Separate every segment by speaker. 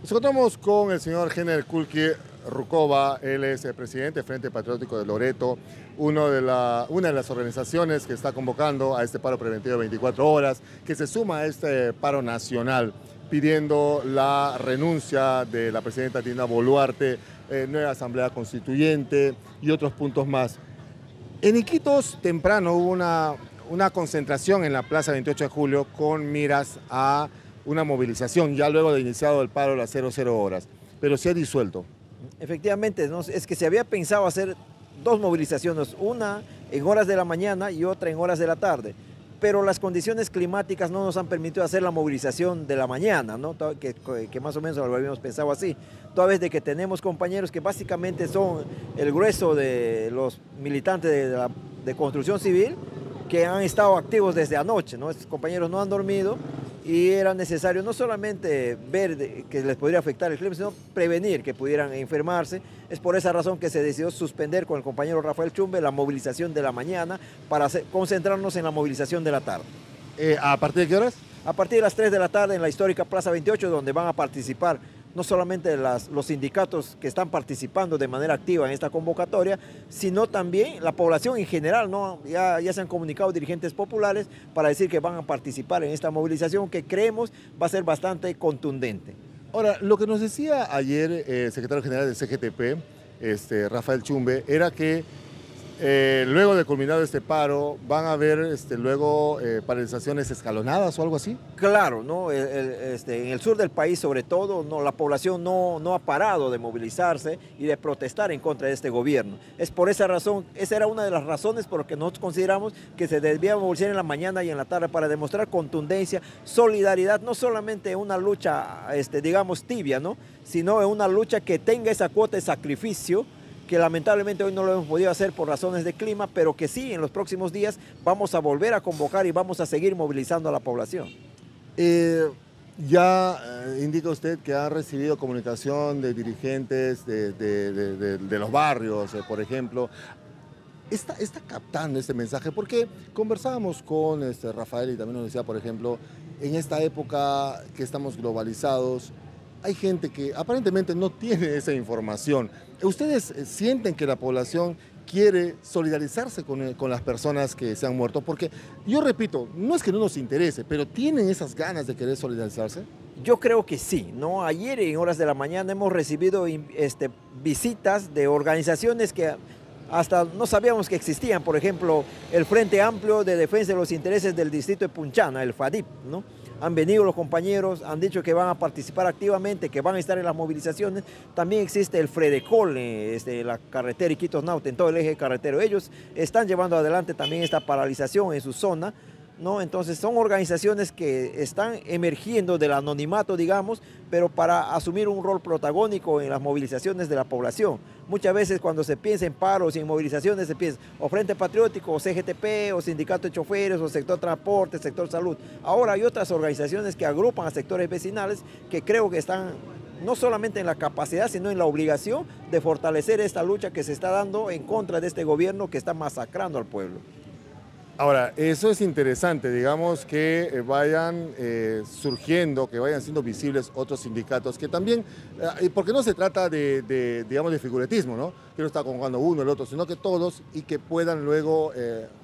Speaker 1: Nos encontramos con el señor General Kulki Rukova, él es el presidente del Frente Patriótico de Loreto, una de las organizaciones que está convocando a este paro preventivo de 24 horas, que se suma a este paro nacional pidiendo la renuncia de la presidenta Tina Boluarte, eh, nueva asamblea constituyente y otros puntos más. En Iquitos temprano hubo una concentración en la Plaza 28 de Julio con miras a una movilización, ya luego de iniciado el paro a las 00 horas, pero se ha disuelto.
Speaker 2: Efectivamente, es que se había pensado hacer dos movilizaciones, una en horas de la mañana y otra en horas de la tarde, pero las condiciones climáticas no nos han permitido hacer la movilización de la mañana, ¿no? que, más o menos lo habíamos pensado así, toda vez de que tenemos compañeros que básicamente son el grueso de los militantes de, de, de construcción civil, que han estado activos desde anoche, ¿no? estos compañeros no han dormido, y era necesario no solamente ver que les podría afectar el clima, sino prevenir que pudieran enfermarse. Es por esa razón que se decidió suspender con el compañero Rafael Chumbe la movilización de la mañana para concentrarnos en la movilización de la tarde.
Speaker 1: Eh, ¿A partir de qué horas?
Speaker 2: A partir de las 3 de la tarde en la histórica Plaza 28, donde van a participar no solamente los sindicatos que están participando de manera activa en esta convocatoria, sino también la población en general. ¿no? Ya, ya se han comunicado dirigentes populares para decir que van a participar en esta movilización que creemos va a ser bastante contundente.
Speaker 1: Ahora, lo que nos decía ayer eh, el secretario general del CGTP, este, Rafael Chumbe, era que eh, luego de culminado este paro, ¿van a haber este, luego eh, paralizaciones escalonadas o algo así?
Speaker 2: Claro, ¿no? Este, en el sur del país sobre todo, no, la población no, no ha parado de movilizarse y de protestar en contra de este gobierno. Es por esa razón, esa era una de las razones por las que nosotros consideramos que se debía movilizar en la mañana y en la tarde para demostrar contundencia, solidaridad, no solamente en una lucha, este, digamos, tibia, ¿no? sino en una lucha que tenga esa cuota de sacrificio que lamentablemente hoy no lo hemos podido hacer por razones de clima, pero que sí, en los próximos días vamos a volver a convocar y vamos a seguir movilizando a la población.
Speaker 1: Eh, ya eh, indica usted que ha recibido comunicación de dirigentes de, de, los barrios, eh, por ejemplo. Está, está, captando este mensaje porque conversábamos con este, Rafael y también nos decía, por ejemplo, en esta época que estamos globalizados, hay gente que aparentemente no tiene esa información. ¿Ustedes sienten que la población quiere solidarizarse con, con, las personas que se han muerto? Porque yo repito, no es que no nos interese, pero ¿tienen esas ganas de querer solidarizarse?
Speaker 2: Yo creo que sí, ¿no? Ayer en horas de la mañana hemos recibido este, visitas de organizaciones que hasta no sabíamos que existían, por ejemplo, el Frente Amplio de Defensa de los Intereses del Distrito de Punchana, el FADIP, ¿no? Han venido los compañeros, han dicho que van a participar activamente, que van a estar en las movilizaciones. También existe el Fredecol, este, la carretera Iquitos Naute, en todo el eje carretero. Ellos están llevando adelante también esta paralización en su zona. ¿No? Entonces son organizaciones que están emergiendo del anonimato, digamos, pero para asumir un rol protagónico en las movilizaciones de la población. Muchas veces cuando se piensa en paros y en movilizaciones se piensa o Frente Patriótico, o CGTP, o Sindicato de Choferes, o Sector Transporte, Sector Salud. Ahora hay otras organizaciones que agrupan a sectores vecinales que creo que están no solamente en la capacidad, sino en la obligación de fortalecer esta lucha que se está dando en contra de este gobierno que está masacrando al pueblo.
Speaker 1: Ahora, eso es interesante, digamos, que eh, vayan eh, surgiendo, que vayan siendo visibles otros sindicatos, que también, eh, porque no se trata de, digamos, de figuretismo, ¿no? Que no está conjugando uno, el otro, sino que todos y que puedan luego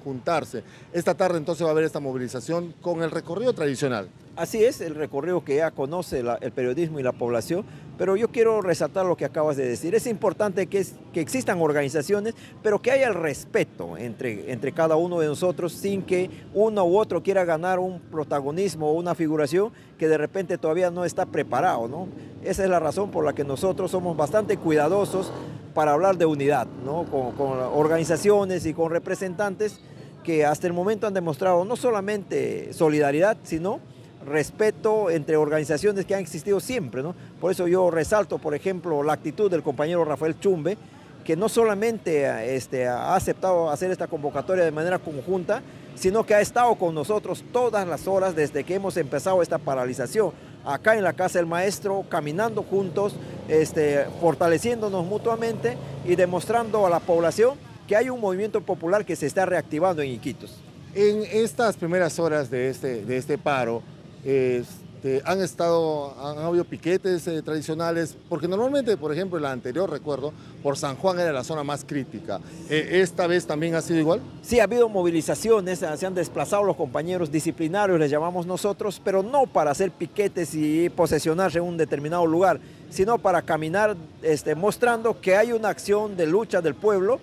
Speaker 1: juntarse. Esta tarde entonces va a haber esta movilización con el recorrido tradicional.
Speaker 2: Así es, el recorrido que ya conoce el periodismo y la población, pero yo quiero resaltar lo que acabas de decir. Es importante que, existan organizaciones, pero que haya el respeto entre, entre cada uno de nosotros sin que uno u otro quiera ganar un protagonismo o una figuración que de repente todavía no está preparado. ¿no? Esa es la razón por la que nosotros somos bastante cuidadosos para hablar de unidad, ¿no? con organizaciones y con representantes que hasta el momento han demostrado no solamente solidaridad, sino respeto entre organizaciones que han existido siempre. ¿no? Por eso yo resalto, por ejemplo, la actitud del compañero Rafael Chumbe, que no solamente este, ha aceptado hacer esta convocatoria de manera conjunta, sino que ha estado con nosotros todas las horas desde que hemos empezado esta paralización, acá en la Casa del Maestro, caminando juntos, este, fortaleciéndonos mutuamente y demostrando a la población que hay un movimiento popular que se está reactivando en Iquitos.
Speaker 1: En estas primeras horas de este, de este paro, este, han estado, han habido piquetes eh, tradicionales, porque normalmente, por ejemplo, la anterior recuerdo, por San Juan era la zona más crítica. Eh, ¿Esta vez también ha sido igual?
Speaker 2: Sí, ha habido movilizaciones, se han desplazado los compañeros disciplinarios, les llamamos nosotros, pero no para hacer piquetes y posesionarse en un determinado lugar, sino para caminar este, mostrando que hay una acción de lucha del pueblo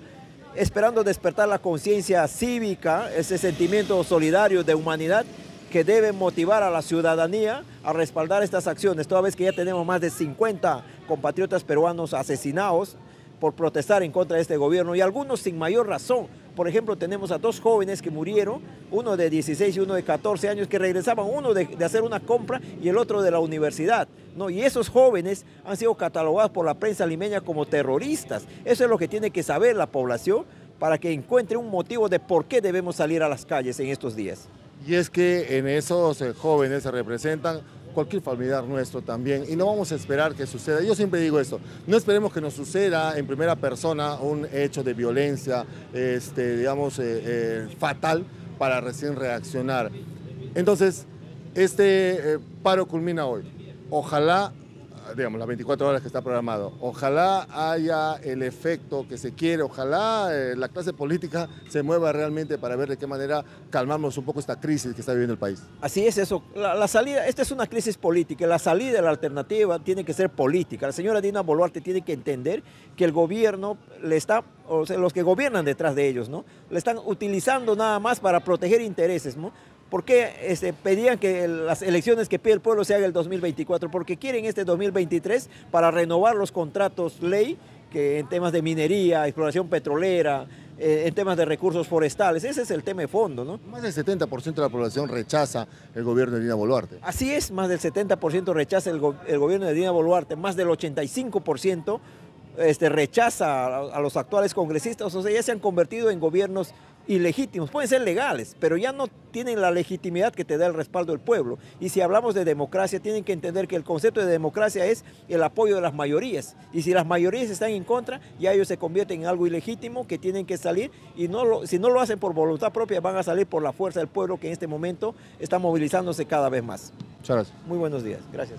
Speaker 2: esperando despertar la conciencia cívica, ese sentimiento solidario de humanidad que debe motivar a la ciudadanía a respaldar estas acciones, toda vez que ya tenemos más de 50 compatriotas peruanos asesinados por protestar en contra de este gobierno y algunos sin mayor razón. Por ejemplo, tenemos a dos jóvenes que murieron, uno de 16 y uno de 14 años, que regresaban, uno de, hacer una compra y el otro de la universidad. ¿no? Y esos jóvenes han sido catalogados por la prensa limeña como terroristas. Eso es lo que tiene que saber la población para que encuentre un motivo de por qué debemos salir a las calles en estos días.
Speaker 1: Y es que en esos eh, jóvenes se representan cualquier familiar nuestro también y no vamos a esperar que suceda. Yo siempre digo esto, no esperemos que nos suceda en primera persona un hecho de violencia, este, digamos, eh, eh, fatal para recién reaccionar. Entonces, este paro culmina hoy. Ojalá digamos, las 24 horas que está programado. Ojalá haya el efecto que se quiere, ojalá eh, la clase política se mueva realmente para ver de qué manera calmamos un poco esta crisis que está viviendo el país.
Speaker 2: Así es eso. La, salida, esta es una crisis política, la salida la alternativa tiene que ser política. La señora Dina Boluarte tiene que entender que el gobierno le está, o sea, los que gobiernan detrás de ellos, ¿no? Le están utilizando nada más para proteger intereses. ¿Por qué este, pedían que las elecciones que pide el pueblo se hagan el 2024? Porque quieren este 2023 para renovar los contratos ley que en temas de minería, exploración petrolera, eh, en temas de recursos forestales. Ese es el tema de fondo, ¿no?
Speaker 1: Más del 70% de la población rechaza el gobierno de Dina Boluarte.
Speaker 2: Así es, más del 70% rechaza el, gobierno de Dina Boluarte, más del 85% este, rechaza a, a, los actuales congresistas, o sea, ya se han convertido en gobiernos ilegítimos, pueden ser legales, pero ya no tienen la legitimidad que te da el respaldo del pueblo. Y si hablamos de democracia, tienen que entender que el concepto de democracia es el apoyo de las mayorías. Y si las mayorías están en contra, ya ellos se convierten en algo ilegítimo que tienen que salir y no si no lo hacen por voluntad propia, van a salir por la fuerza del pueblo que en este momento está movilizándose cada vez más.
Speaker 1: Muchas gracias.
Speaker 2: Muy buenos días. Gracias.